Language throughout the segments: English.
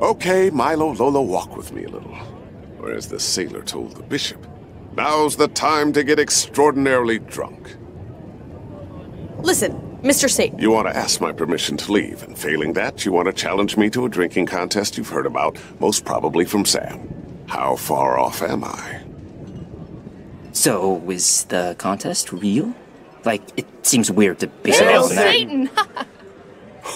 Okay, Milo Lola, walk with me a little. Or as the sailor told the bishop, now's the time to get extraordinarily drunk. Listen, Mr. Satan. You want to ask my permission to leave, and failing that, you want to challenge me to a drinking contest you've heard about, most probably from Sam. How far off am I? So, is the contest real? Like, it seems weird to base it Hail on that. Satan!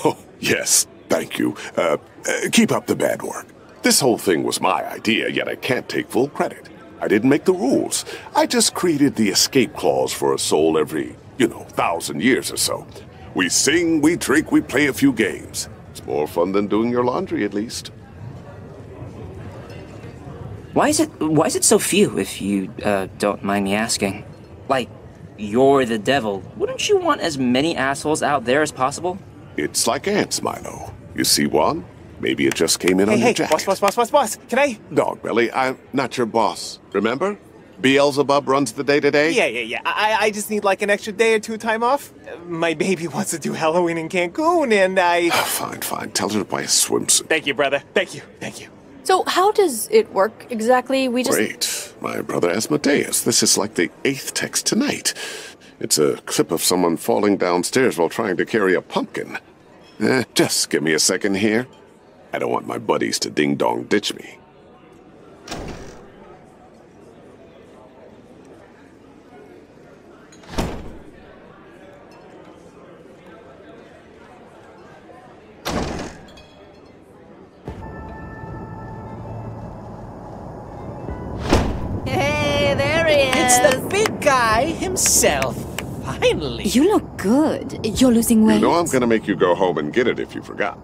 Oh, yes, thank you. Uh, uh, keep up the bad work. This whole thing was my idea, yet I can't take full credit. I didn't make the rules. I just created the escape clause for a soul every, you know, thousand years or so. We sing, we drink, we play a few games. It's more fun than doing your laundry, at least. Why is it why is it so few, if you uh, don't mind me asking? Like, you're the devil. Wouldn't you want as many assholes out there as possible? It's like ants, Milo. You see one? Maybe it just came in Hey, on hey, your jacket. boss, boss, boss, boss, boss. Can I? Dog belly, I'm not your boss. Remember? Beelzebub runs the day to day. Yeah, yeah, yeah. I, I just need like an extra day or two time off. My baby wants to do Halloween in Cancun, and I. Fine, fine. Tell her to buy a swimsuit. Thank you, brother. Thank you. Thank you. So, how does it work exactly? We just. Great. My brother Asmodeus. This is like the eighth text tonight. It's a clip of someone falling downstairs while trying to carry a pumpkin. Eh, just give me a second here. I don't want my buddies to ding dong ditch me. Hey, there he is. It's the big guy himself. Finally. You look good. You're losing weight. You know I'm gonna make you go home and get it if you forgot.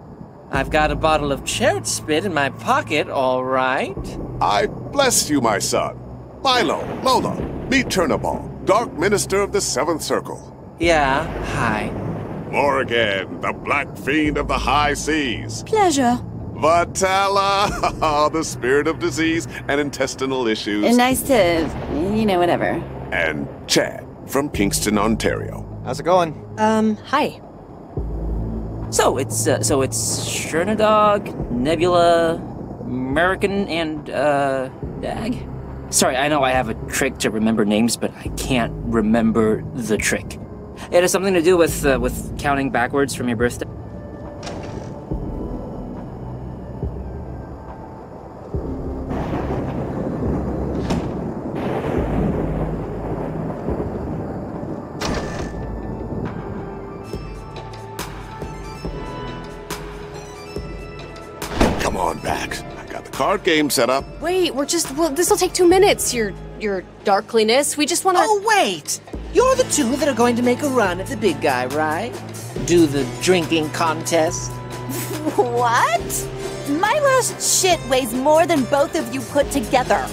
I've got a bottle of chariot spit in my pocket, all right. I bless you, my son. Milo, Lola, meet Turnaball, Dark Minister of the Seventh Circle. Yeah, hi. Morrigan, the Black Fiend of the High Seas. Pleasure. Vatala, the spirit of disease and intestinal issues. Nice to, you know, whatever. and Chad from Kingston, Ontario. How's it going? Um, hi. So it's uh, so it's Chernodog, Nebula, American, and uh, Dag. Sorry, I know I have a trick to remember names, but I can't remember the trick. It has something to do with uh, with counting backwards from your birthday. I got the card game set up. Wait, we're just. Well, this will take two minutes. Your your darkliness. We just want to. Oh, wait! You're the two that are going to make a run at the big guy, right? Do the drinking contest? What? My last shit weighs more than both of you put together.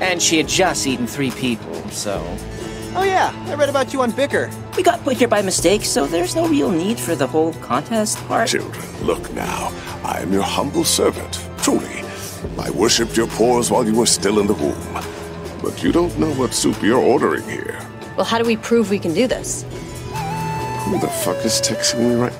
And she had just eaten three people, so. Oh yeah, I read about you on Bicker. We got put here by mistake, so there's no real need for the whole contest part. Children, look now. I am your humble servant. Truly. I worshipped your pores while you were still in the womb. But you don't know what soup you're ordering here. Well, how do we prove we can do this? Who the fuck is texting me right?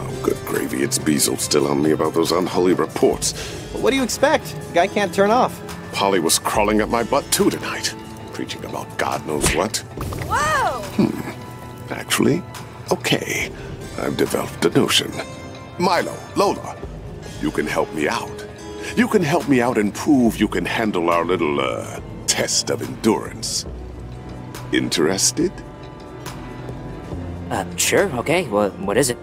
Oh, good gravy. It's Beazle still on me about those unholy reports. What do you expect? The guy can't turn off. Polly was crawling up my butt too tonight, preaching about God knows what. Whoa! Hmm. Actually, okay. I've developed a notion. Milo, Lola, you can help me out. You can help me out and prove you can handle our little, uh, test of endurance. Interested? Uh, sure, okay. Well, what is it?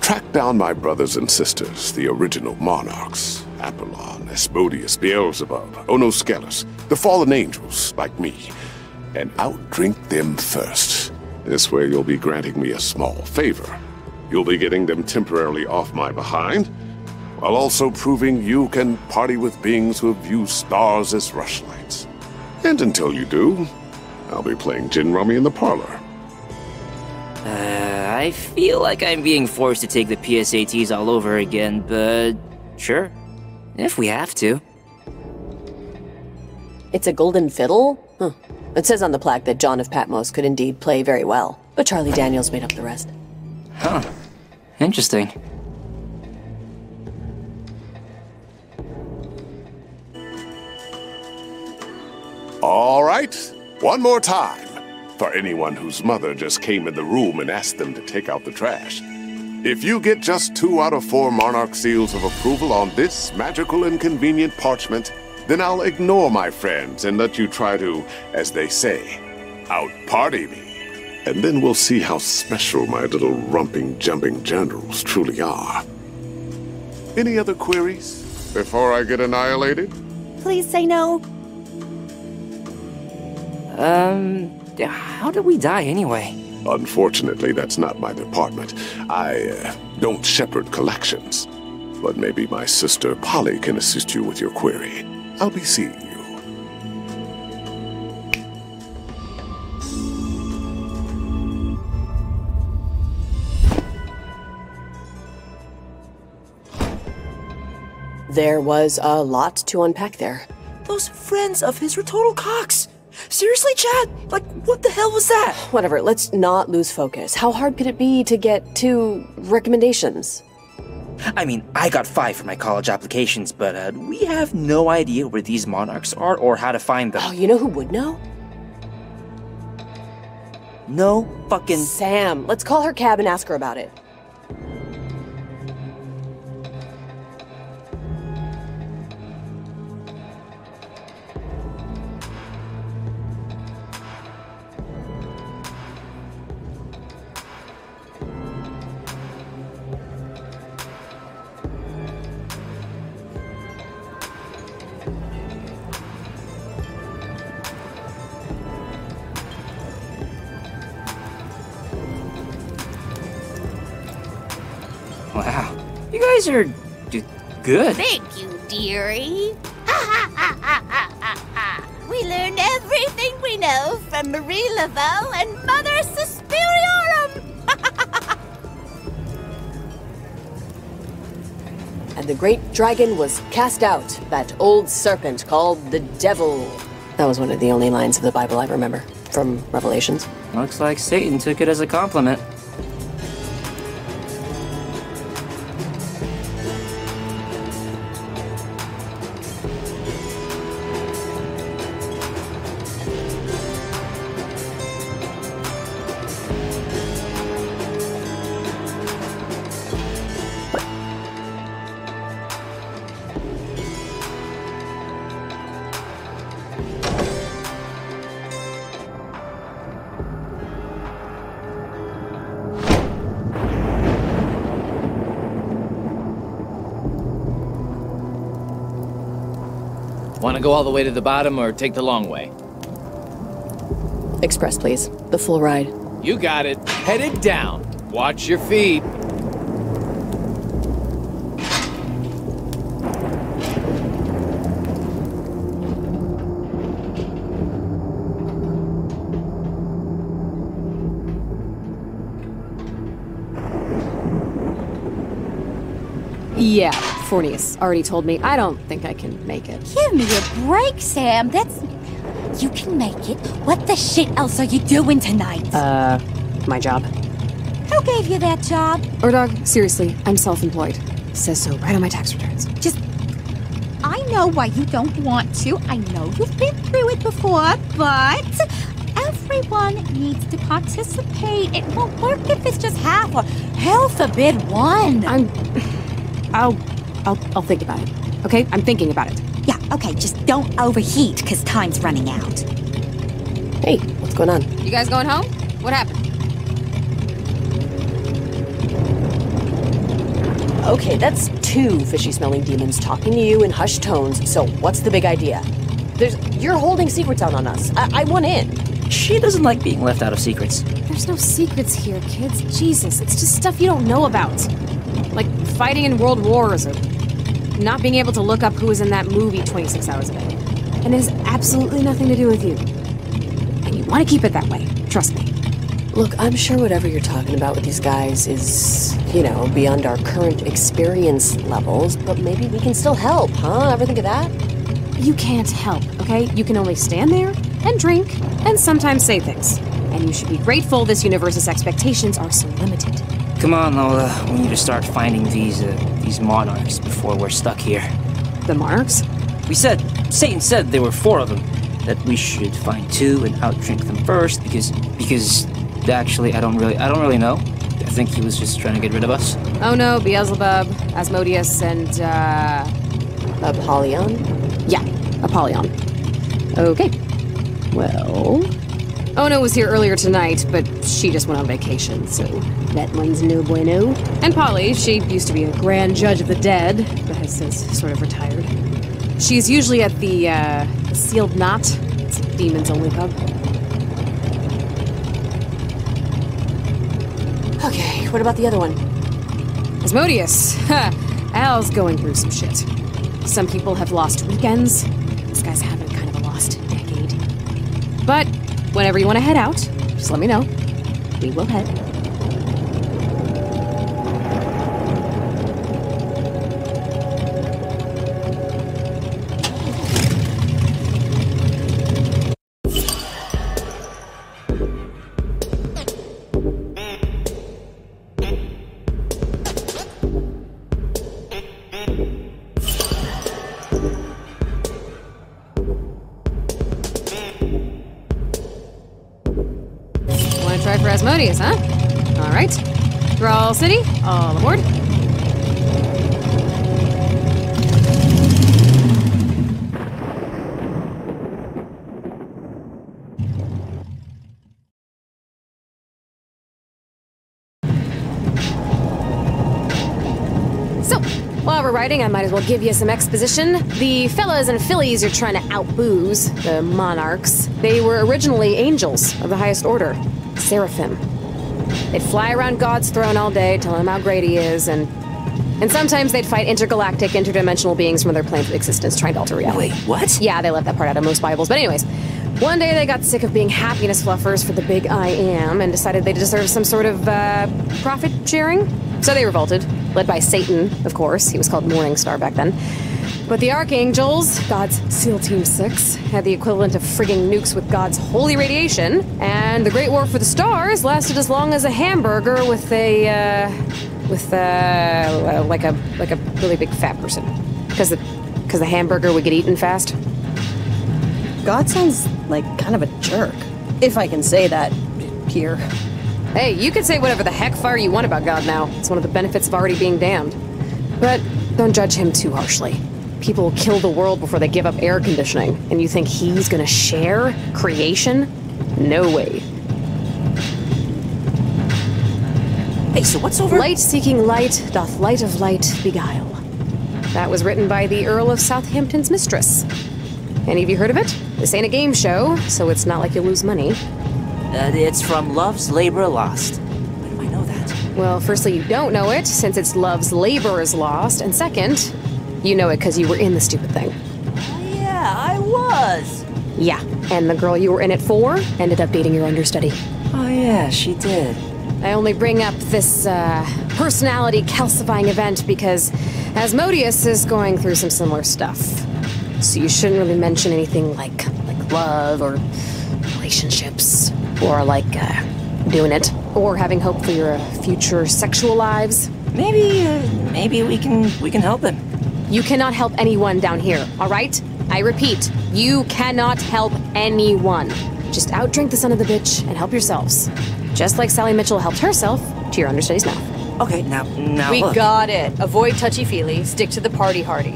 Track down my brothers and sisters, the original monarchs. Apollyon, Asmodeus, Beelzebub, Onoskelus, the fallen angels, like me. And outdrink them first. This way you'll be granting me a small favor. You'll be getting them temporarily off my behind, while also proving you can party with beings who view stars as rushlights. And until you do, I'll be playing gin rummy in the parlor. Uh, I feel like I'm being forced to take the PSATs all over again, but sure. If we have to. It's a golden fiddle? Huh. It says on the plaque that John of Patmos could indeed play very well, but Charlie Daniels made up the rest. Huh. Interesting. All right, one more time, for anyone whose mother just came in the room and asked them to take out the trash. If you get just two out of four Monarch seals of approval on this magical and convenient parchment, then I'll ignore my friends and let you try to, as they say, out-party me. And then we'll see how special my little rumping, jumping generals truly are. Any other queries before I get annihilated? Please say no. Um, how did we die anyway? Unfortunately, that's not my department. I uh, don't shepherd collections. But maybe my sister Polly can assist you with your query. I'll be seeing you. There was a lot to unpack there. Those friends of his were total cocks. Seriously, Chad? Like, what the hell was that? Whatever, let's not lose focus. How hard could it be to get two recommendations? I mean, I got five for my college applications, but uh, we have no idea where these monarchs are or how to find them. Oh, you know who would know? No fucking. Sam. Let's call her cab and ask her about it. Guys are d- good. Thank you, dearie. we learned everything we know from Marie Laveau and Mother Suspiriorum. And the great dragon was cast out, that old serpent called the devil. That was one of the only lines of the Bible I remember from Revelations. Looks like Satan took it as a compliment. To go all the way to the bottom or take the long way? Express, please. The full ride. You got it. Headed down. Watch your feet. Yeah, Fornius already told me. I don't think I can make it. Give me a break, Sam. That's. You can make it. What the shit else are you doing tonight? Uh, my job. Who gave you that job? Urdog, seriously, I'm self-employed. Says so right on my tax returns. Just. I know why you don't want to. I know you've been through it before, but. Everyone needs to participate. It won't work if it's just half or hell forbid one. I'm. I'll. I'll. I'll think about it. Okay, I'm thinking about it. Yeah, okay, just don't overheat because time's running out. Hey, what's going on? You guys going home? What happened? Okay, that's two fishy smelling demons talking to you in hushed tones, so what's the big idea? There's. You're holding secrets out on us. I, I want in. She doesn't like being left out of secrets. There's no secrets here, kids. Jesus, it's just stuff you don't know about. Fighting in world wars or not being able to look up who was in that movie 26 hours a day. And it has absolutely nothing to do with you. And you want to keep it that way. Trust me. Look, I'm sure whatever you're talking about with these guys is, you know, beyond our current experience levels, but maybe we can still help, huh? Ever think of that? You can't help, okay? You can only stand there and drink and sometimes say things. And you should be grateful this universe's expectations are so limited. Come on, Lola. We need to start finding these uh, these monarchs before we're stuck here. The monarchs? We said Satan said there were four of them. that we should find two and outdrink them first because because actually I don't really I don't really know. I think he was just trying to get rid of us. Oh no, Beelzebub, Asmodeus, and, uh. Apollyon? Yeah, Apollyon. Okay. Well. Ono was here earlier tonight, but she just went on vacation, so that one's no bueno. And Polly, she used to be a grand judge of the dead, but has since sort of retired. She's usually at the, uh, Sealed Knot. It's a demons only pub. Okay, what about the other one? Asmodeus. Ha! Al's going through some shit. Some people have lost weekends. This guy's whenever you want to head out, just let me know. We will head. All aboard. So, while we're riding, I might as well give you some exposition. The fellas and fillies you're trying to outbooze, the monarchs, they were originally angels of the highest order, seraphim. They'd fly around God's throne all day, telling him how great he is, and and sometimes they'd fight intergalactic, interdimensional beings from other planes of existence trying to alter reality. Wait, what? Yeah, they left that part out of most Bibles. But anyways, one day they got sick of being happiness fluffers for the big I am and decided they deserved some sort of uh, profit sharing. So they revolted, led by Satan, of course. He was called Morning Star back then. But the Archangels, God's SEAL Team 6, had the equivalent of frigging nukes with God's holy radiation, and the Great War for the Stars lasted as long as a hamburger with a, uh, with, uh, like a, like a really big fat person. Because the, because the hamburger would get eaten fast. God sounds like kind of a jerk. If I can say that here. Hey, you can say whatever the heck fire you want about God now. It's one of the benefits of already being damned. But don't judge him too harshly. People kill the world before they give up air conditioning, and you think he's gonna share creation? No way. Hey, so what's over? Light seeking light doth light of light beguile. That was written by the Earl of Southampton's mistress. Any of you heard of it? This ain't a game show, so it's not like you lose money. Uh, it's from Love's Labor Lost. Why do I know that? Well, firstly, you don't know it, since it's Love's Labor is Lost, and second, you know it because you were in the stupid thing. Yeah, I was. Yeah, and the girl you were in it for ended up dating your understudy. Oh yeah, she did. I only bring up this uh, personality calcifying event because Asmodeus is going through some similar stuff. So you shouldn't really mention anything like like love or relationships or like uh, doing it or having hope for your uh, future sexual lives. Maybe, uh, maybe we can we can help him. You cannot help anyone down here, all right? I repeat, you cannot help anyone. Just outdrink the son of the bitch and help yourselves. Just like Sally Mitchell helped herself to your understudy's mouth. Okay, now now We look. got it. Avoid touchy feely. Stick to the party hardy.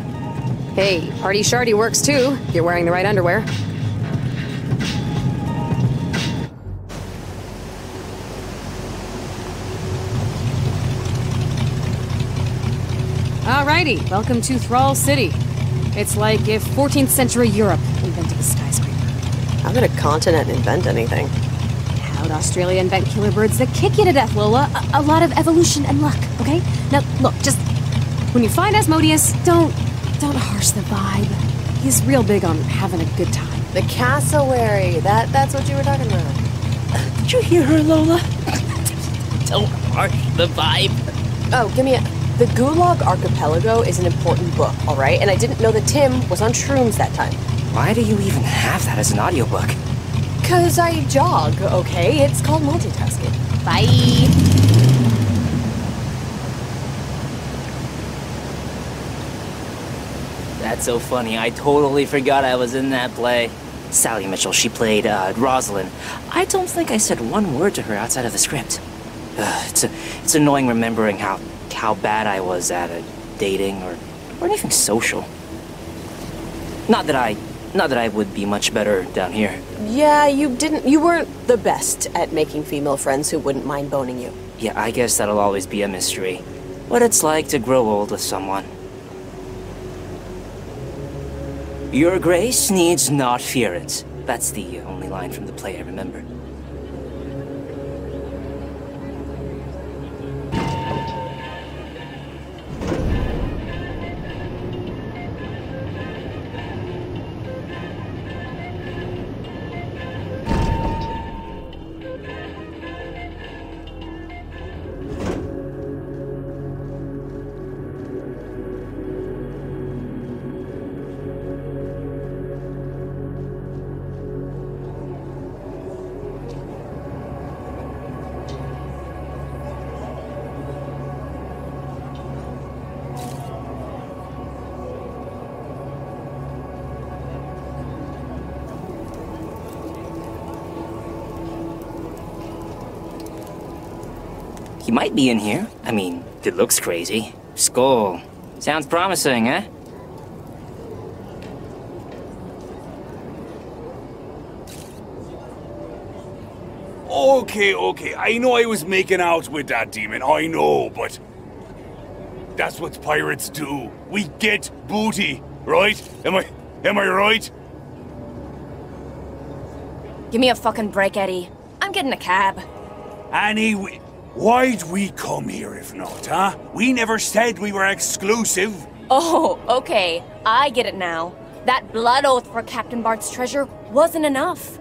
Hey, party shardy works too, if you're wearing the right underwear. Alrighty, welcome to Thrall City. It's like if 14th century Europe invented a skyscraper. How did a continent invent anything? How'd Australia invent killer birds that kick you to death, Lola? A, a lot of evolution and luck, okay? Now, look, just when you find Asmodeus, don't don't harsh the vibe. He's real big on having a good time. The cassowary. That that's what you were talking about. Did you hear her, Lola? Don't harsh the vibe. Oh, give me a. The Gulag Archipelago is an important book, all right? And I didn't know that Tim was on shrooms that time. Why do you even have that as an audiobook? Cause I jog, okay? It's called multitasking. Bye. That's so funny. I totally forgot I was in that play. Sally Mitchell. She played uh, Rosalind. I don't think I said one word to her outside of the script. Ugh, it's a, it's annoying remembering how how bad I was at it, dating or or anything social. Not that I not that I would be much better down here. Yeah, you didn't. You weren't the best at making female friends who wouldn't mind boning you. Yeah, I guess that'll always be a mystery. What it's like to grow old with someone. Your grace needs not fear it. That's the only line from the play I remember. Be in here. I mean, it looks crazy. Skull. Sounds promising, eh? Okay, okay. I know I was making out with that demon. I know, but that's what pirates do. We get booty, right? Am I am I right? Give me a fucking break, Eddie. I'm getting a cab. Annie, we, why'd we come here if not, huh? We never said we were exclusive. Oh, okay. I get it now. That blood oath for Captain Bart's treasure wasn't enough.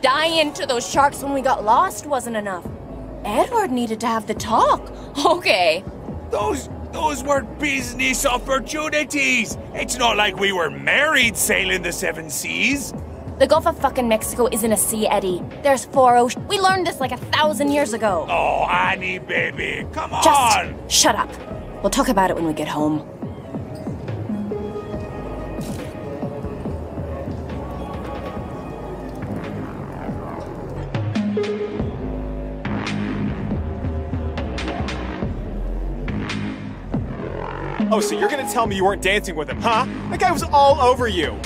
Dying to those sharks when we got lost wasn't enough. Edward needed to have the talk. Okay. Those those were business opportunities. It's not like we were married sailing the seven seas. The Gulf of fucking Mexico isn't a sea, Eddie. There's four oceans. We learned this like a thousand years ago. Oh, Annie, baby, come on! Just shut up. We'll talk about it when we get home. Oh, so you're gonna tell me you weren't dancing with him, huh? That guy was all over you.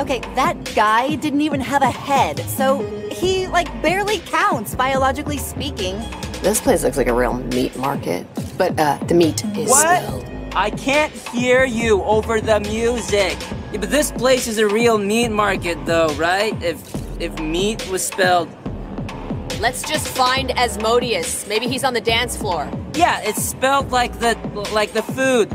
Okay, that guy didn't even have a head, so he, like, barely counts, biologically speaking. This place looks like a real meat market. But, uh, the meat is What? spilled. I can't hear you over the music. Yeah, but this place is a real meat market, though, right? If if meat was spelled. Let's just find Asmodeus. Maybe he's on the dance floor. Yeah, it's spelled like the like the food.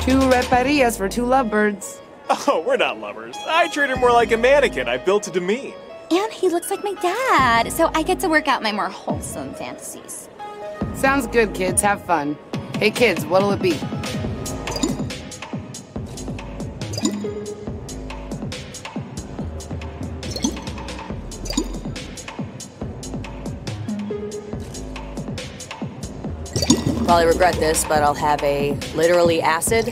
Two red parillas for two lovebirds. Oh, we're not lovers. I treat her more like a mannequin I built to demean. And he looks like my dad, so I get to work out my more wholesome fantasies. Sounds good, kids. Have fun. Hey, kids, what'll it be? Probably regret this, but I'll have a literally acid.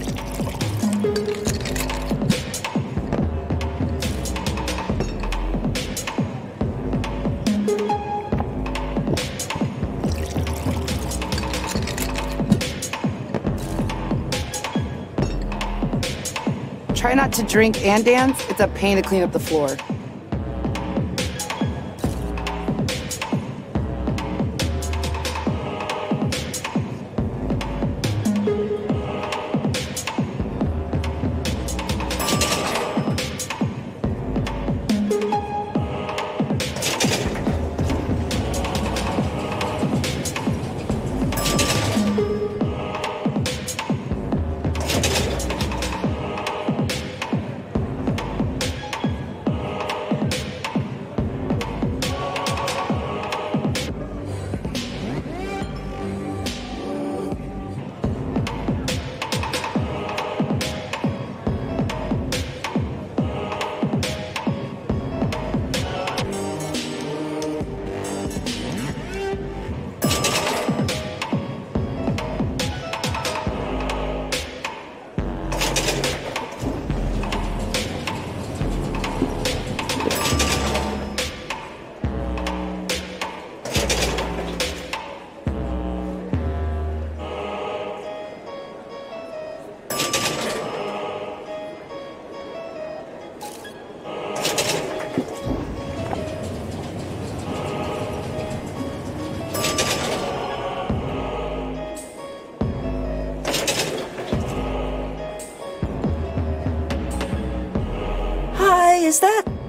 Try not to drink and dance. It's a pain to clean up the floor.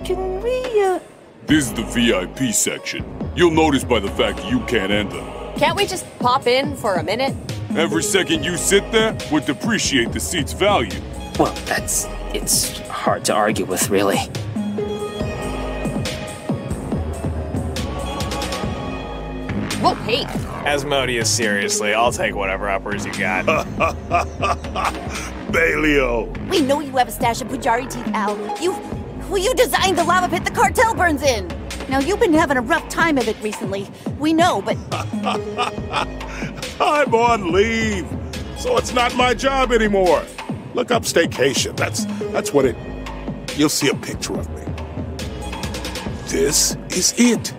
Can we, uh... This is the VIP section. You'll notice by the fact you can't enter. Can't we just pop in for a minute? Every second you sit there would depreciate the seat's value. Well, that's. it's hard to argue with, really. Whoa, hey. Asmodeus, seriously, I'll take whatever uppers you got. Baleo. We know you have a stash of Pujari teeth, Al. You. Well, you designed the lava pit the cartel burns in. Now, you've been having a rough time of it recently. We know, but. I'm on leave, so it's not my job anymore. Look up staycation. That's that's what it. You'll see a picture of me. This is it.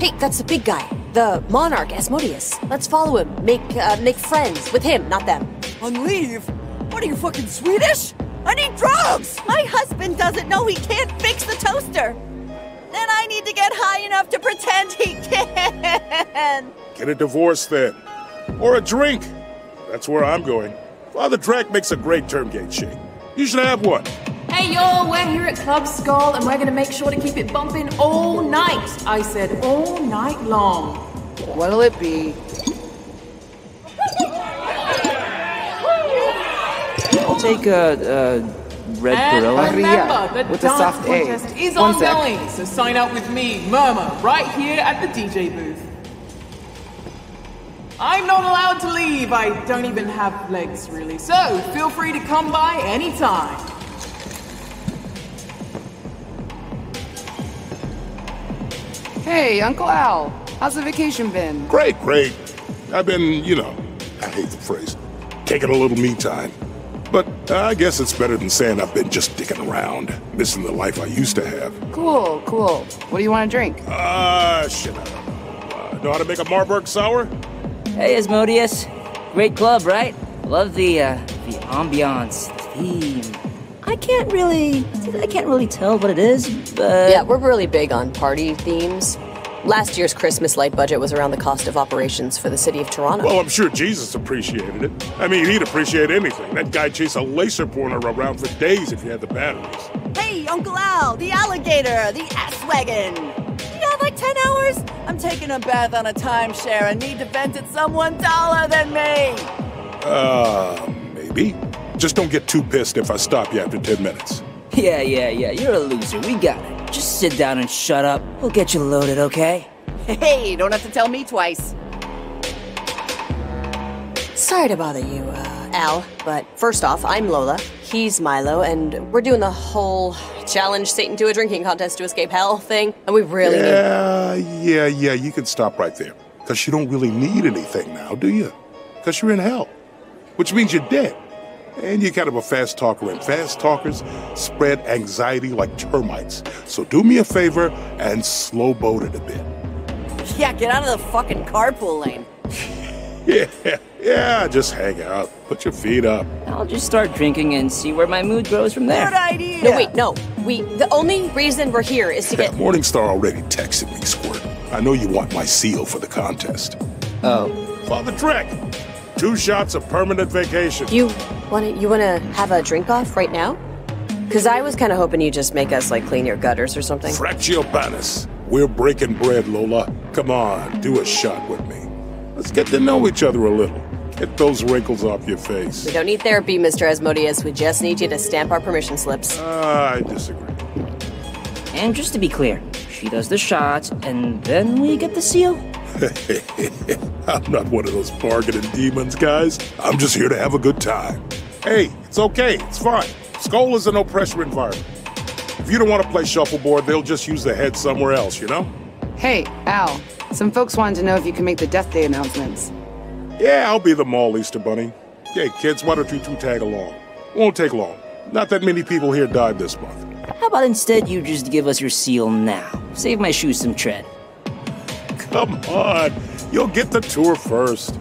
Hey, that's the big guy. The monarch, Asmodeus. Let's follow him. Make uh, make friends with him, not them. On leave? What are you fucking Swedish? I need drugs! My husband doesn't know he can't fix the toaster. Then I need to get high enough to pretend he can. Get a divorce then, or a drink. That's where I'm going. Father Drac makes a great termgate shake. You should have one. Hey y'all, we're here at Club Skull and we're gonna make sure to keep it bumping all night. I said all night long. What'll it be? I'll take a, a red and gorilla. remember, the with a dance soft A. contest is One sec. ongoing, so sign up with me, Murmur, right here at the DJ booth. I'm not allowed to leave. I don't even have legs, really. So feel free to come by anytime. Hey, Uncle Al. How's the vacation been? Great, great. I've been, you know, I hate the phrase, taking a little me time. But uh, I guess it's better than saying I've been just dicking around, missing the life I used to have. Cool, cool. What do you want to drink? Ah, shit, I know. Uh, know how to make a Marburg sour? Hey, Asmodeus. Great club, right? Love the, uh, the ambiance, the theme. I can't really, I can't really tell what it is, but... Yeah, we're really big on party themes. Last year's Christmas light budget was around the cost of operations for the city of Toronto. Well, I'm sure Jesus appreciated it. I mean, he'd appreciate anything. That guy chased a laser pointer around for days if he had the batteries. Hey, Uncle Al, the alligator, the ass wagon. You have like 10 hours? I'm taking a bath on a timeshare and need to vent at someone taller than me. Uh, maybe. Just don't get too pissed if I stop you after 10 minutes. Yeah, yeah, yeah, you're a loser. We got it. Just sit down and shut up. We'll get you loaded, okay? Hey, don't have to tell me twice. Sorry to bother you, uh, Al, but first off, I'm Lola. He's Milo, and we're doing the whole challenge Satan to a drinking contest to escape hell thing, and we really need. Yeah, yeah, yeah, you can stop right there. Because you don't really need anything now, do you? Because you're in hell. Which means you're dead. And you're kind of a fast talker, and fast talkers spread anxiety like termites. So do me a favor and slow boat it a bit. Yeah, get out of the fucking carpool lane. Yeah, yeah, just hang out. Put your feet up. I'll just start drinking and see where my mood grows from there. Good idea. No, wait, no. We. The only reason we're here is to get. Yeah, get. Morningstar already texted me, Squirt. I know you want my seal for the contest. Oh. Father Trek, two shots of permanent vacation. You wanna you wanna have a drink off right now? Cause I was kind of hoping you just make us like clean your gutters or something. Fractio panis. We're breaking bread, Lola. Come on, do a shot with me. Let's get to know each other a little. Get those wrinkles off your face. We don't need therapy, Mr. Asmodeus. We just need you to stamp our permission slips. Ah, I disagree. And just to be clear, she does the shots, and then we get the seal. I'm not one of those bargaining demons, guys. I'm just here to have a good time. Hey, it's okay. It's fine. Skull is a no pressure environment. If you don't want to play shuffleboard, they'll just use the head somewhere else, you know? Hey, Al. Some folks wanted to know if you can make the Death Day announcements. Yeah, I'll be the mall Easter Bunny. Hey, kids, why don't you two tag along? Won't take long. Not that many people here died this month. How about instead you just give us your seal now? Save my shoes some tread. Come on. You'll get the tour first.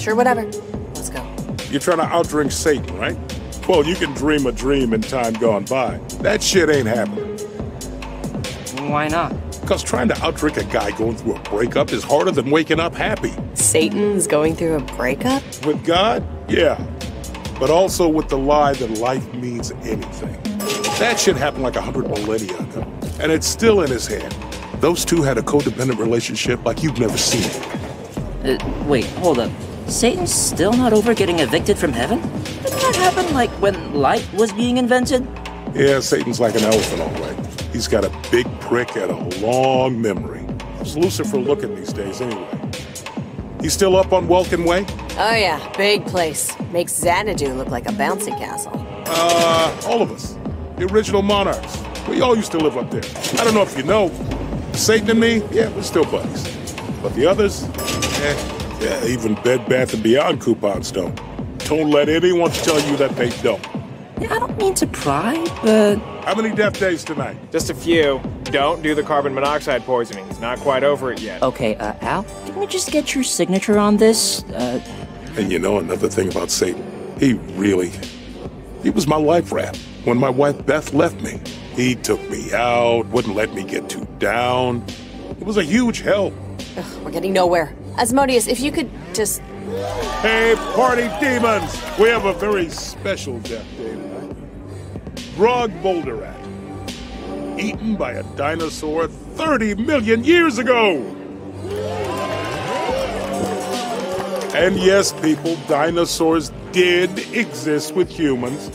Sure, whatever. Let's go. You're trying to outdrink Satan, right? Well, you can dream a dream in time gone by. That shit ain't happening. Why not? Because trying to outdrink a guy going through a breakup is harder than waking up happy. Satan's going through a breakup? With God? Yeah. But also with the lie that life means anything. That shit happened like a hundred millennia ago, and it's still in his head. Those two had a codependent relationship like you've never seen. Uh, wait, hold up. Satan's still not over getting evicted from heaven? Didn't that happen like when light was being invented? Yeah, Satan's like an elephant, all right. He's got a big prick and a long memory. How's Lucifer looking these days, anyway? He's still up on Welkin Way? Oh yeah, big place. Makes Xanadu look like a bouncy castle. Uh, all of us. The original monarchs. We all used to live up there. I don't know if you know. Satan and me, yeah, we're still buddies. But the others, eh, yeah, even Bed Bath and Beyond coupons don't. Don't let anyone tell you that they don't. Yeah, I don't mean to pry, but... How many death days tonight? Just a few. Don't do the carbon monoxide poisoning. He's not quite over it yet. Okay, uh, Al, can we just get your signature on this? Uh... And you know another thing about Satan? He really... He was my life raft. When my wife Beth left me, he took me out, wouldn't let me get too down. It was a huge help. Ugh, we're getting nowhere. Asmodeus, if you could just... Hey, party demons! We have a very special death day tonight. Grog Boulderat. Eaten by a dinosaur 30 million years ago! And yes, people, dinosaurs did exist with humans.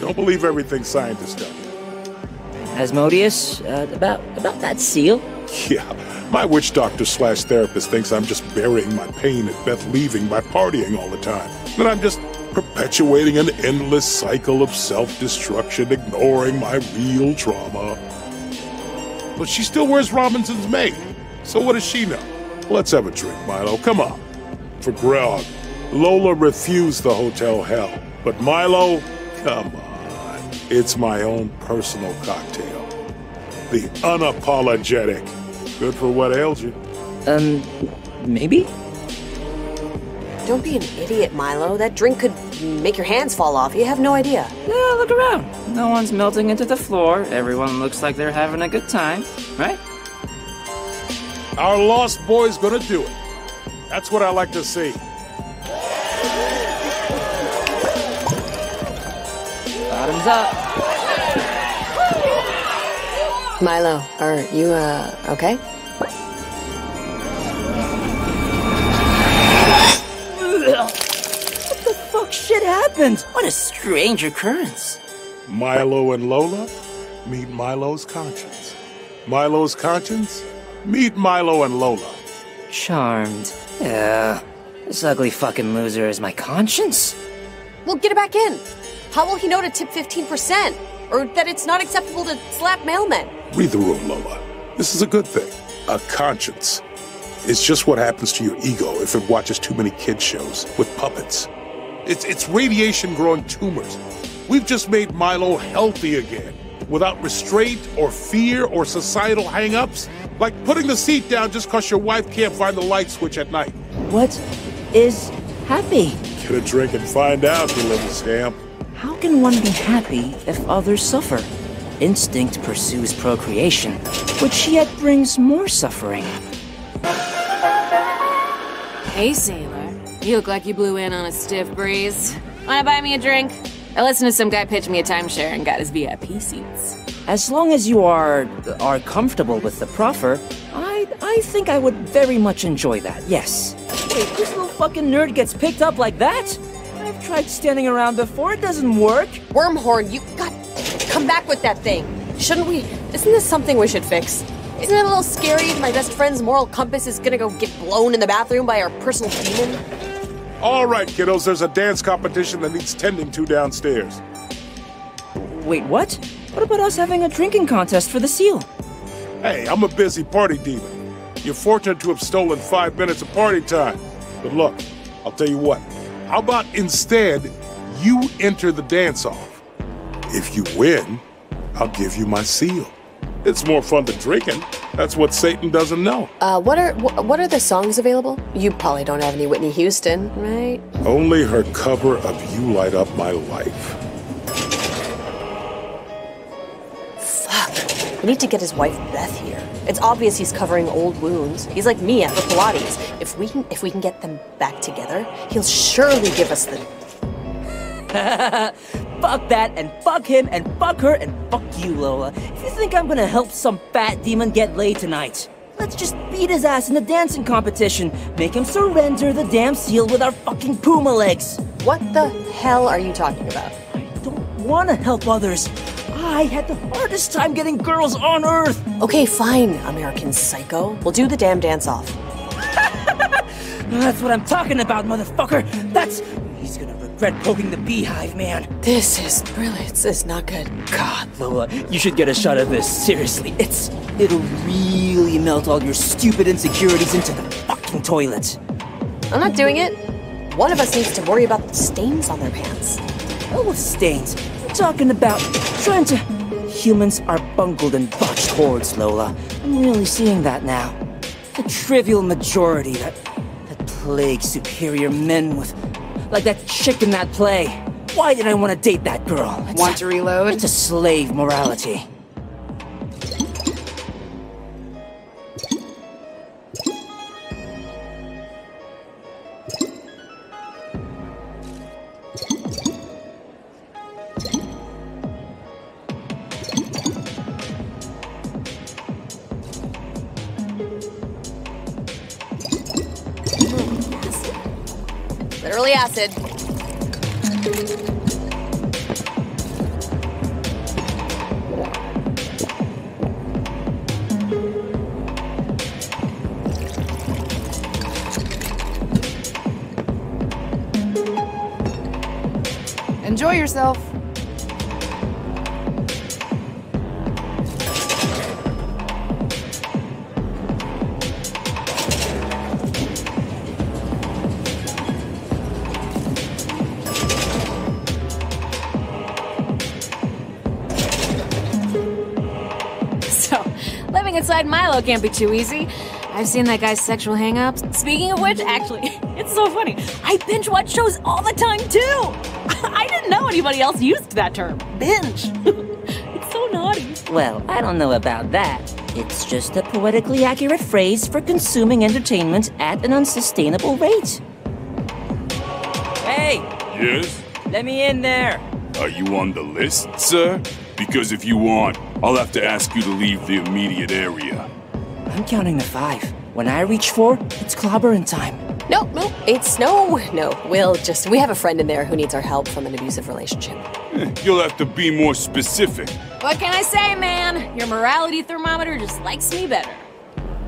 Don't believe everything scientists tell you. Asmodeus, uh, about about that seal? Yeah, my witch doctor slash therapist thinks I'm just burying my pain at Beth leaving by partying all the time. That I'm just perpetuating an endless cycle of self-destruction, ignoring my real trauma. But she still wears Robinson's mate. So what does she know? Let's have a drink, Milo. Come on. For Grog, Lola refused the hotel hell. But Milo, come on. It's my own personal cocktail. The unapologetic. Good for what ails you. Um, maybe? Don't be an idiot, Milo. That drink could make your hands fall off. You have no idea. Yeah, look around. No one's melting into the floor. Everyone looks like they're having a good time, right? Our lost boy's gonna do it. That's what I like to see. Bottoms up. Milo, are you, uh, okay? What the fuck shit happened? What a strange occurrence. Milo and Lola meet Milo's conscience. Milo's conscience meet Milo and Lola. Charmed. Yeah. This ugly fucking loser is my conscience? Well, get it back in. How will he know to tip 15%? Or that it's not acceptable to slap mailmen? Read the room, Lola. This is a good thing. A conscience. It's just what happens to your ego if it watches too many kid shows with puppets. It's, it's radiation growing tumors. We've just made Milo healthy again, without restraint or fear or societal hang ups. Like putting the seat down just because your wife can't find the light switch at night. What is happy? Get a drink and find out, you little scamp. How can one be happy if others suffer? Instinct pursues procreation, which yet brings more suffering. Hey, sailor. You look like you blew in on a stiff breeze. Wanna buy me a drink? I listened to some guy pitch me a timeshare and got his VIP seats. As long as you are are comfortable with the proffer, I I think I would very much enjoy that. Yes. Wait, this little fucking nerd gets picked up like that? I've tried standing around before. It doesn't work. Wormhorn, you got come back with that thing. Shouldn't we? Isn't this something we should fix? Isn't it a little scary? My best friend's moral compass is gonna go get blown in the bathroom by our personal demon. All right, kiddos, there's a dance competition that needs tending to downstairs. Wait, what? What about us having a drinking contest for the seal? Hey, I'm a busy party demon. You're fortunate to have stolen five minutes of party time. But look, I'll tell you what. How about instead, you enter the dance off? If you win, I'll give you my seal. It's more fun than drinking. That's what Satan doesn't know. Uh, what are wh- what are the songs available? You probably don't have any Whitney Houston, right? Only her cover of You Light Up My Life. We need to get his wife Beth here. It's obvious he's covering old wounds. He's like me after Pilates. If we can if we can get them back together, he'll surely give us the fuck that, and fuck him, and fuck her, and fuck you, Lola. If you think I'm gonna help some fat demon get laid tonight, let's just beat his ass in the dancing competition. Make him surrender the damn seal with our fucking puma legs. What the hell are you talking about? I don't wanna help others. I had the hardest time getting girls on Earth. Okay, fine, American psycho. We'll do the damn dance off. That's what I'm talking about, motherfucker. That's. He's gonna regret poking the beehive, man. This is really, this is not good. God, Lola, you should get a shot of this. Seriously, it's. It'll really melt all your stupid insecurities into the fucking toilet. I'm not doing it. One of us needs to worry about the stains on their pants. Oh, with stains. Talking about trying to. Humans are bungled and botched hordes, Lola. I'm really seeing that now. The trivial majority that that plague superior men with, like that chick in that play. Why did I want to date that girl? It's Want to reload? It's a slave morality. Enjoy yourself. Living inside Milo can't be too easy. I've seen that guy's sexual hang-ups. Speaking of which, actually, it's so funny. I binge watch shows all the time too. I didn't know anybody else used that term. Binge. it's so naughty. Well, I don't know about that. It's just a poetically accurate phrase for consuming entertainment at an unsustainable rate. Hey, Yes? let me in there. Are you on the list, sir? Because if you aren't, I'll have to ask you to leave the immediate area. I'm counting to five. When I reach four, it's clobbering time. No, no, it's no, no. We'll just, we have a friend in there who needs our help from an abusive relationship. Eh, You'll have to be more specific. What can I say, man? Your morality thermometer just likes me better.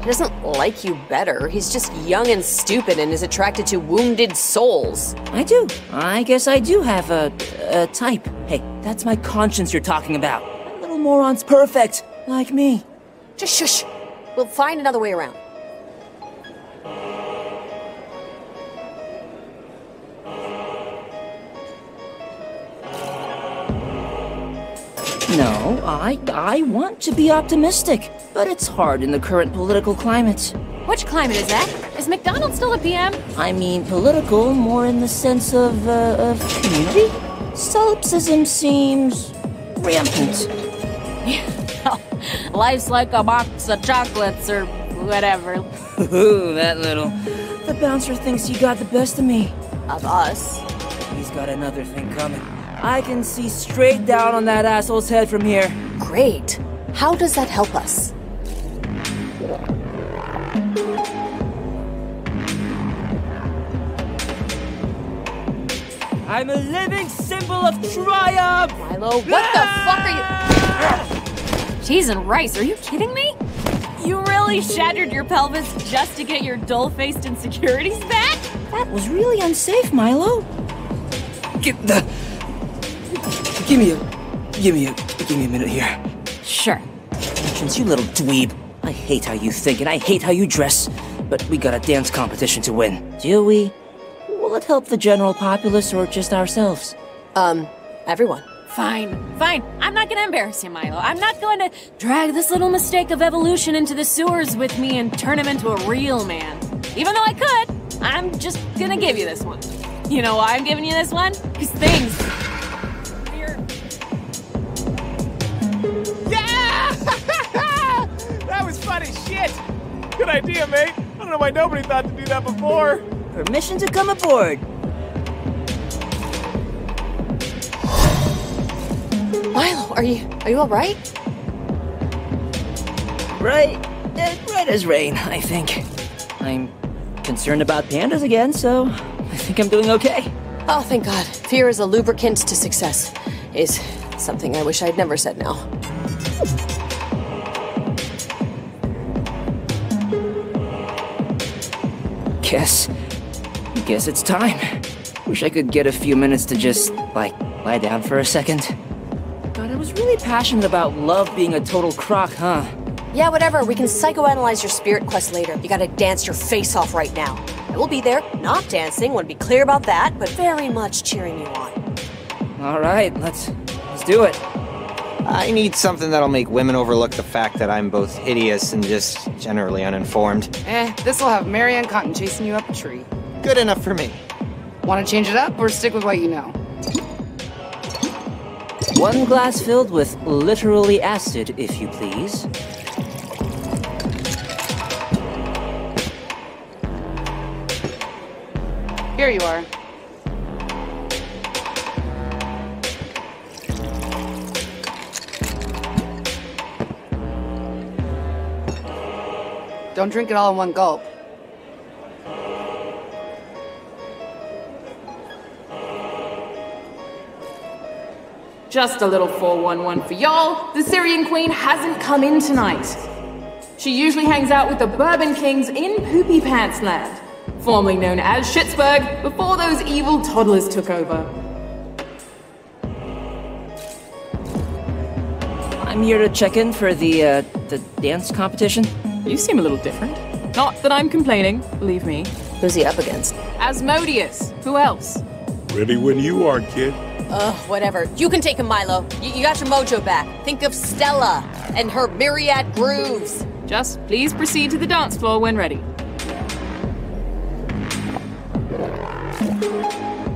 He doesn't like you better. He's just young and stupid and is attracted to wounded souls. I do. I guess I do have a, a type. Hey, that's my conscience you're talking about. Moron's perfect, like me. Just shush. We'll find another way around. No, I I want to be optimistic, but it's hard in the current political climate. Which climate is that? Is McDonald's still a PM? I mean political more in the sense of uh, of community. Solipsism seems rampant. Life's like a box of chocolates or whatever. Ooh, that little. The bouncer thinks you got the best of me. Of us. He's got another thing coming. I can see straight down on that asshole's head from here. Great. How does that help us? I'm a living symbol of triumph! Milo, what the fuck are you? Ah! Cheese and rice, are you kidding me? You really shattered your pelvis just to get your dull-faced insecurities back? That was really unsafe, Milo. Give the. Give me a. Give me a. Give me a minute here. Sure. Patience, you little dweeb. I hate how you think and I hate how you dress, but we got a dance competition to win. Do we? Will it help the general populace or just ourselves? Um, everyone. Fine, fine. I'm not gonna embarrass you, Milo. I'm not going to drag this little mistake of evolution into the sewers with me and turn him into a real man. Even though I could, I'm just gonna give you this one. You know why I'm giving you this one? Because things. Yeah! that was fun as shit. Good idea, mate. I don't know why nobody thought to do that before. Permission to come aboard. Milo, are you are you all right? Right, eh, right as rain, I think. I'm concerned about pandas again, so I think I'm doing okay. Oh, thank God. Fear is a lubricant to success. Is something I wish I'd never said now. Guess, guess it's time. Wish I could get a few minutes to just, like, lie down for a second. God, really passionate about love being a total crock, huh? Yeah, whatever. We can psychoanalyze your spirit quest later. You gotta dance your face off right now. I will be there, not dancing, want to be clear about that, but very much cheering you on. All right, let's let's do it. I need something that'll make women overlook the fact that I'm both hideous and just generally uninformed. Eh, this'll have Marianne Cotton chasing you up a tree. Good enough for me. Want to change it up or stick with what you know? One glass filled with literally acid, if you please. Here you are. Don't drink it all in one gulp. Just a little 411 for y'all. The Syrian Queen hasn't come in tonight. She usually hangs out with the Bourbon Kings in Poopy Pants Land, formerly known as Schittsburg, before those evil toddlers took over. I'm here to check in for the uh, the dance competition. You seem a little different. Not that I'm complaining, believe me. Who's he up against? Asmodeus. Who else? Ready when you are, kid. Ugh, whatever. You can take him, Milo. You, you got your mojo back. Think of Stella and her myriad grooves. Just please proceed to the dance floor when ready.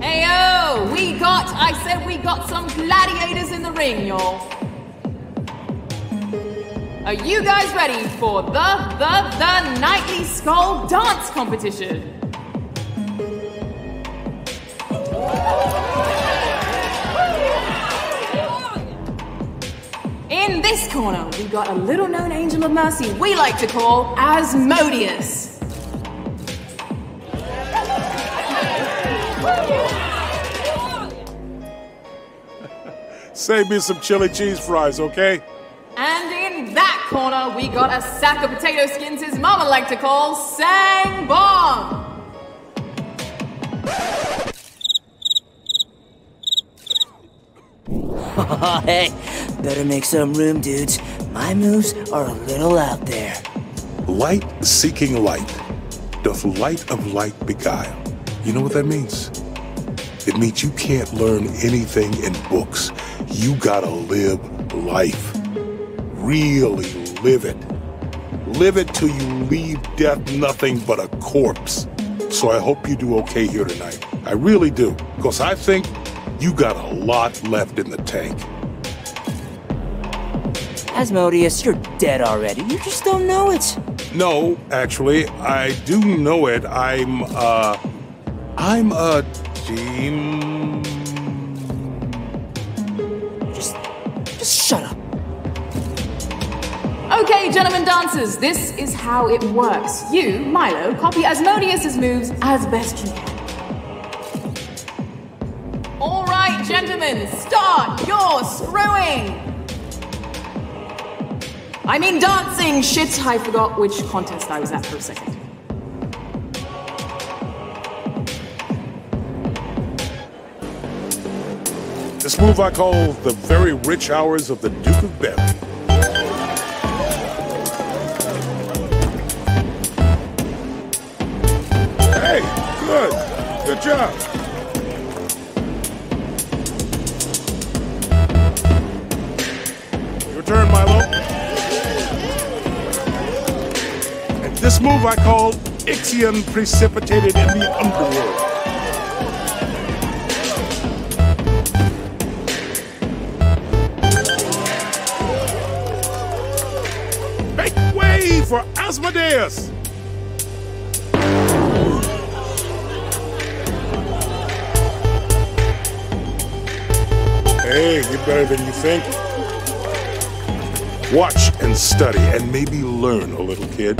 Hey Heyo! We got, I said we got some gladiators in the ring, y'all. Are you guys ready for the, the, the Nightly Skull Dance Competition? In this corner, we got a little known angel of mercy we like to call Asmodeus. Save me some chili cheese fries, okay? And in that corner, we got a sack of potato skins his mama liked to call Sang Bong. hey, better make some room, dudes. My moves are a little out there. Light seeking light. Doth light of light beguile. You know what that means? It means you can't learn anything in books. You gotta live life. Really live it. Live it till you leave death nothing but a corpse. So I hope you do okay here tonight. I really do. Because I think you got a lot left in the tank. Asmodeus, you're dead already. You just don't know it. No, actually, I do know it. I'm, uh, I'm a team. Just, just shut up. Okay, gentlemen dancers, this is how it works. You, Milo, copy Asmodeus's moves as best you can. Gentlemen, start your screwing. I mean dancing. Shit, I forgot which contest I was at for a second. This move I call the very rich hours of the Duke of Berry. Hey, good. Good job. Move I call Ixion precipitated in the underworld. Make way for Asmodeus! Hey, you're better than you think. Watch and study and maybe learn a little, kid.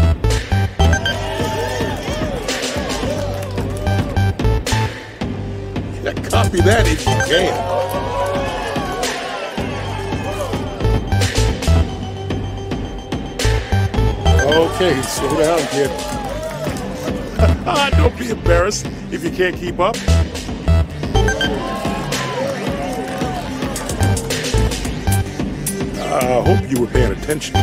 Copy that if you can. Okay, slow down, kid. Don't be embarrassed if you can't keep up. I hope you were paying attention.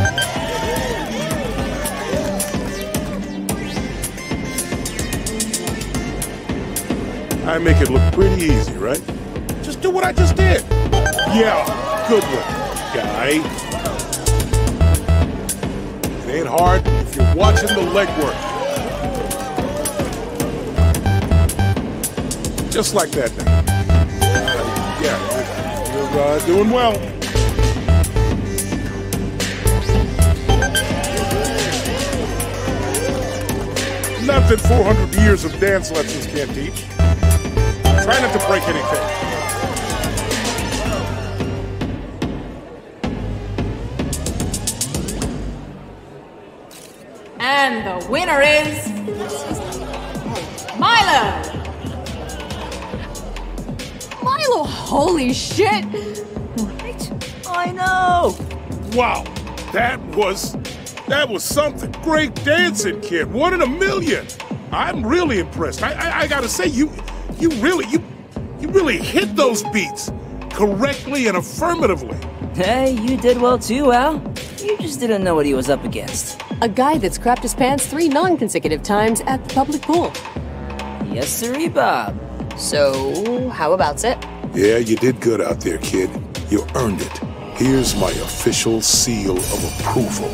I make it look pretty easy, right? Just do what I just did. Yeah, good one, guy. It ain't hard if you're watching the legwork. Just like that now. yeah, you're uh, doing well. Nothing 400 years of dance lessons can't teach. Try not to break anything. And the winner is. Milo! Milo, holy shit! Right? I know. Wow, that was that was something. Great dancing, kid. One in a million. I'm really impressed. I, I, I gotta say, you you really you you really hit those beats correctly and affirmatively. Hey, you did well too, Al. You just didn't know what he was up against. A guy that's crapped his pants three non-consecutive times at the public pool. Yes, sirree, Bob. So, how about it? Yeah, you did good out there, kid. You earned it. Here's my official seal of approval.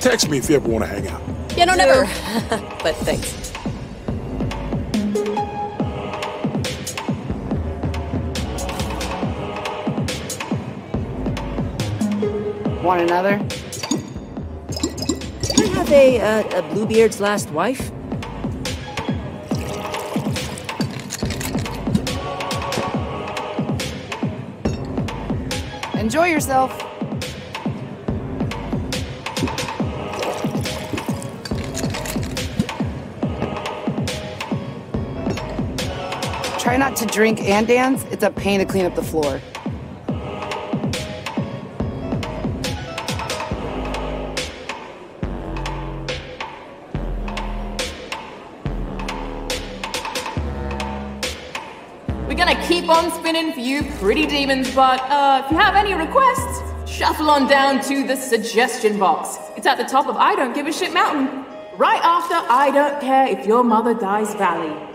Text me if you ever want to hang out. Yeah, no, never. but thanks. Want another? Can I have a, uh, a Bluebeard's last wife? Enjoy yourself. Try not to drink and dance. It's a pain to clean up the floor. Pretty demons, but uh, if you have any requests, shuffle on down to the suggestion box. It's at the top of I Don't Give a Shit Mountain, right after I Don't Care If Your Mother Dies Valley.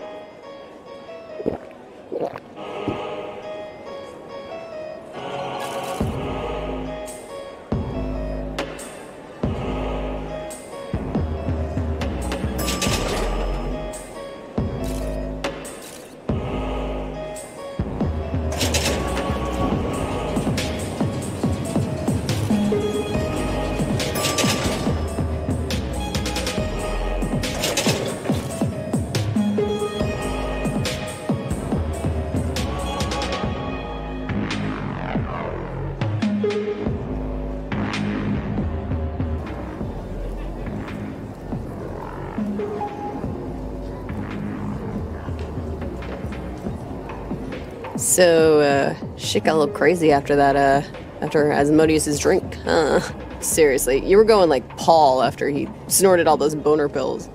So, uh, shit got a little crazy after that, uh, after Asmodeus's drink, huh? Seriously, you were going like Paul after he snorted all those boner pills.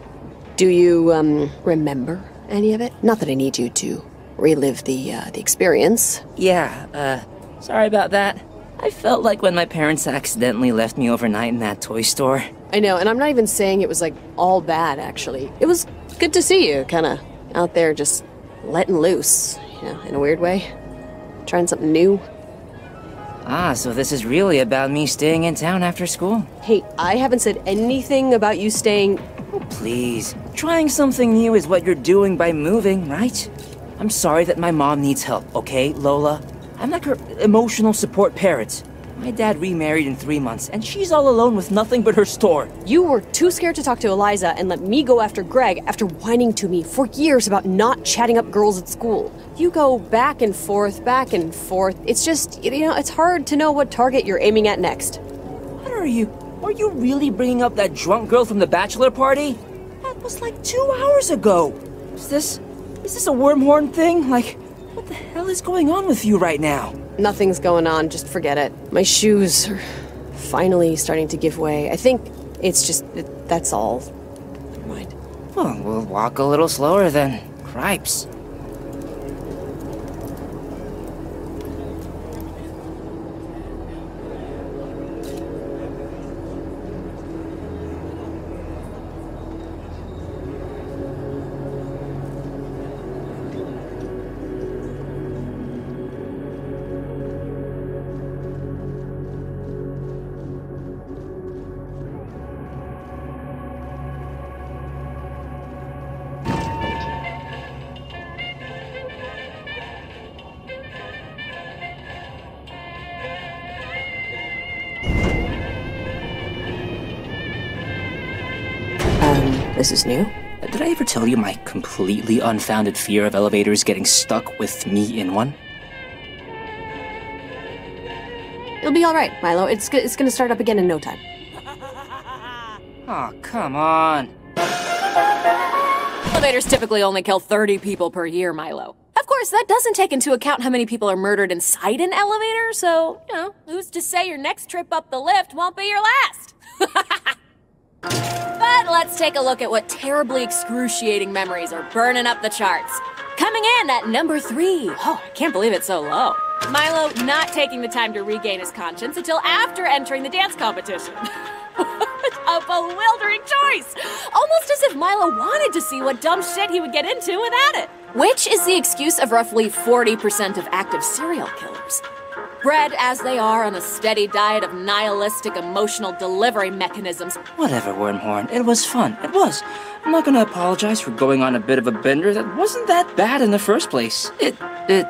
Do you, um, remember any of it? Not that I need you to relive the, uh, the experience. Yeah, uh, sorry about that. I felt like when my parents accidentally left me overnight in that toy store. I know, and I'm not even saying it was like all bad, actually. It was good to see you, kinda out there just letting loose, you know, in a weird way. Trying something new. Ah, so this is really about me staying in town after school? Hey, I haven't said anything about you staying. Oh, please. Trying something new is what you're doing by moving, right? I'm sorry that my mom needs help, okay, Lola? I'm like her emotional support parent. My dad remarried in three months, and she's all alone with nothing but her store. You were too scared to talk to Eliza and let me go after Greg after whining to me for years about not chatting up girls at school. You go back and forth, back and forth. It's just, you know, it's hard to know what target you're aiming at next. What are you? Are you really bringing up that drunk girl from the bachelor party? That was like two hours ago. Is this. Is this a wormhorn thing? Like, the hell is going on with you right now? Nothing's going on, just forget it. My shoes are finally starting to give way. I think it's just, that's all. Never mind. Well, we'll walk a little slower then. Cripes. This is new. Did I ever tell you my completely unfounded fear of elevators getting stuck with me in one? It'll be all right, Milo. It's go- it's gonna start up again in no time. Oh, come on. Elevators typically only kill 30 people per year, Milo. Of course, that doesn't take into account how many people are murdered inside an elevator, so, you know, who's to say your next trip up the lift won't be your last? but let's take a look at what terribly excruciating memories are burning up the charts. Coming in at number three. Oh, I can't believe it's so low. Milo not taking the time to regain his conscience until after entering the dance competition. a bewildering choice! Almost as if Milo wanted to see what dumb shit he would get into without it. Which is the excuse of roughly 40% of active serial killers. Bred as they are on a steady diet of nihilistic emotional delivery mechanisms, Whatever, Wormhorn. It was fun. It was. I'm not gonna apologize for going on a bit of a bender that wasn't that bad in the first place. It. it.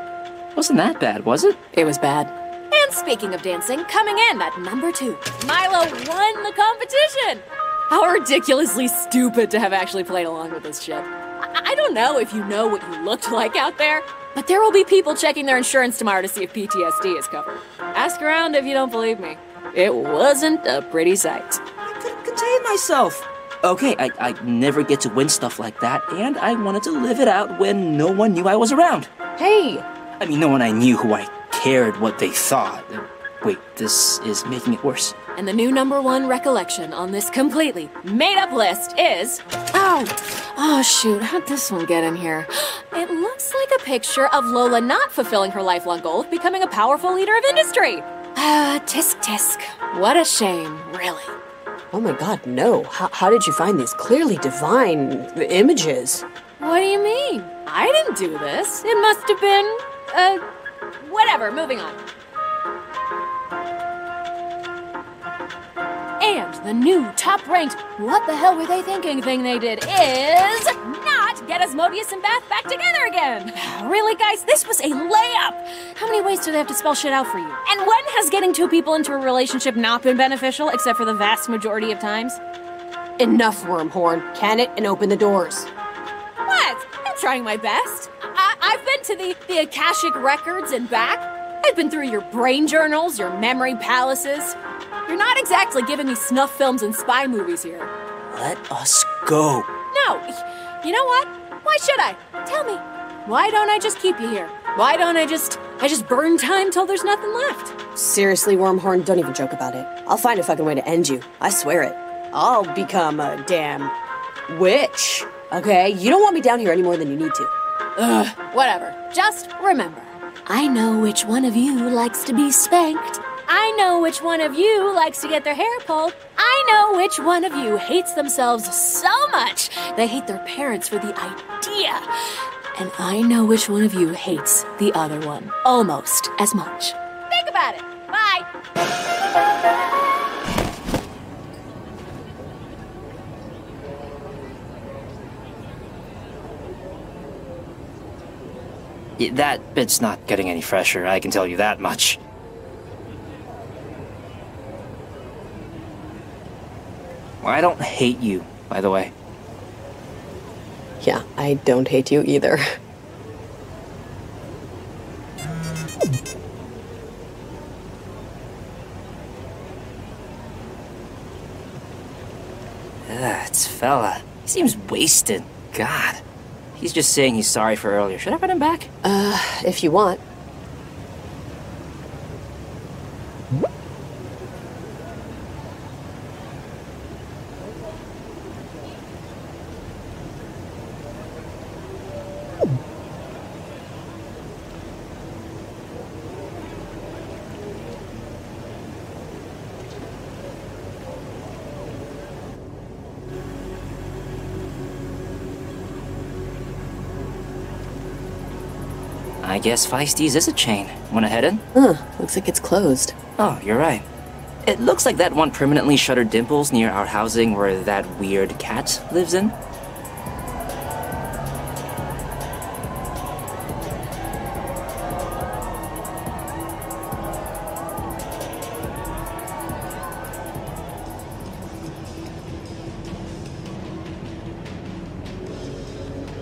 wasn't that bad, was it? It was bad. And speaking of dancing, coming in at number two, Milo won the competition! How ridiculously stupid to have actually played along with this shit. I, I don't know if you know what you looked like out there, but there will be people checking their insurance tomorrow to see if PTSD is covered. Ask around if you don't believe me. It wasn't a pretty sight. I couldn't contain myself. Okay, I, I never get to win stuff like that, and I wanted to live it out when no one knew I was around. Hey! I mean, no one I knew who I cared what they thought. Wait, this is making it worse. And the new number one recollection on this completely made up list is. Oh! Oh, shoot, how'd this one get in here? It looks like a picture of Lola not fulfilling her lifelong goal of becoming a powerful leader of industry. Ah, tisk tisk. What a shame, really. Oh my god, no. How, how did you find these clearly divine images? What do you mean? I didn't do this. It must have been. Uh. Whatever, moving on. And the new top ranked What the hell were they thinking thing they did is not get Asmodeus and Beth back together again. Really, guys? This was a layup. How many ways do they have to spell shit out for you? And when has getting two people into a relationship not been beneficial, except for the vast majority of times? Enough, Wormhorn. Can it and open the doors. What? I'm trying my best. I- I've been to the, the Akashic records and back. I've been through your brain journals, your memory palaces. You're not exactly giving me snuff films and spy movies here. Let us go. No, you know what? Why should I? Tell me. Why don't I just keep you here? Why don't I just I just burn time till there's nothing left? Seriously, Wormhorn, don't even joke about it. I'll find a fucking way to end you. I swear it. I'll become a damn witch. Okay? You don't want me down here any more than you need to. Ugh, whatever. Just remember, I know which one of you likes to be spanked. I know which one of you likes to get their hair pulled. I know which one of you hates themselves so much they hate their parents for the idea. And I know which one of you hates the other one almost as much. Think about it. That bit's not getting any fresher, I can tell you that much. I don't hate you, by the way. Yeah, I don't hate you either. That's fella. He seems wasted. God. He's just saying he's sorry for earlier. Should I write him back? Uh, if you want. I guess Feisty's is a chain. Wanna head in? Huh, looks like it's closed. Oh, you're right. It looks like that one permanently shuttered dimples near our housing where that weird cat lives in.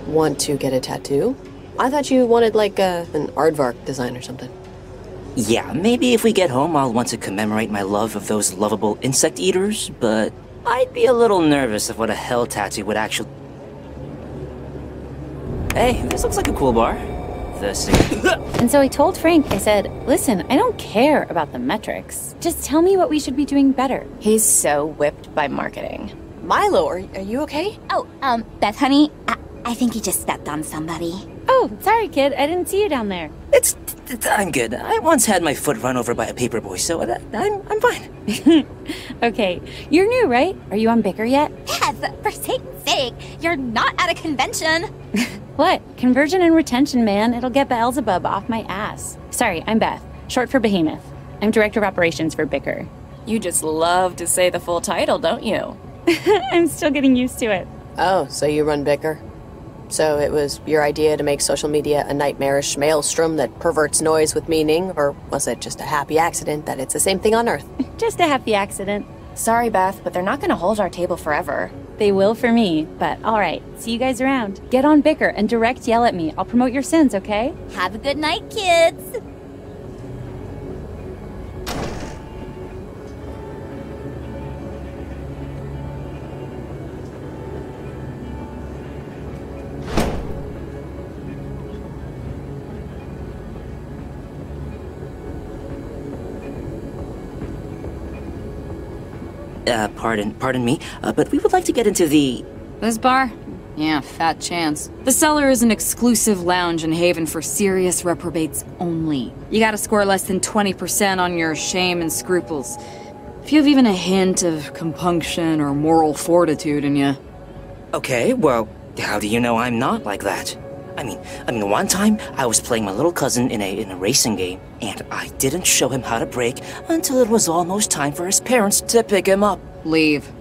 Want to get a tattoo? I thought you wanted like a, an aardvark design or something. Yeah, maybe if we get home, I'll want to commemorate my love of those lovable insect eaters, but I'd be a little nervous of what a hell tattoo would actually. Hey, this looks like a cool bar. The And so I told Frank, I said, listen, I don't care about the metrics. Just tell me what we should be doing better. He's so whipped by marketing. Milo, are, are you okay? Oh, um, Beth, honey, I, I think he just stepped on somebody. Oh, sorry, kid. I didn't see you down there. It's. I'm good. I once had my foot run over by a paperboy, so that, I'm, I'm fine. okay, you're new, right? Are you on Bicker yet? Yes, for Satan's sake, you're not at a convention. What? Conversion and retention, man. It'll get Beelzebub off my ass. Sorry, I'm Beth, short for Behemoth. I'm Director of Operations for Bicker. You just love to say the full title, don't you? I'm still getting used to it. Oh, so you run Bicker? So it was your idea to make social media a nightmarish maelstrom that perverts noise with meaning, or was it just a happy accident that it's the same thing on Earth? Just a happy accident. Sorry, Beth, but they're not going to hold our table forever. They will for me, but alright. See you guys around. Get on Bicker and direct yell at me. I'll promote your sins, okay? Have a good night, kids. Uh, pardon, pardon me, uh, but we would like to get into the. This bar? Yeah, fat chance. The cellar is an exclusive lounge and haven for serious reprobates only. You gotta score less than 20% on your shame and scruples. If you have even a hint of compunction or moral fortitude in you. Okay, well, how do you know I'm not like that? I mean, I mean, one time I was playing my little cousin in a in a racing game, and I didn't show him how to brake until it was almost time for his parents to pick him up. Leave.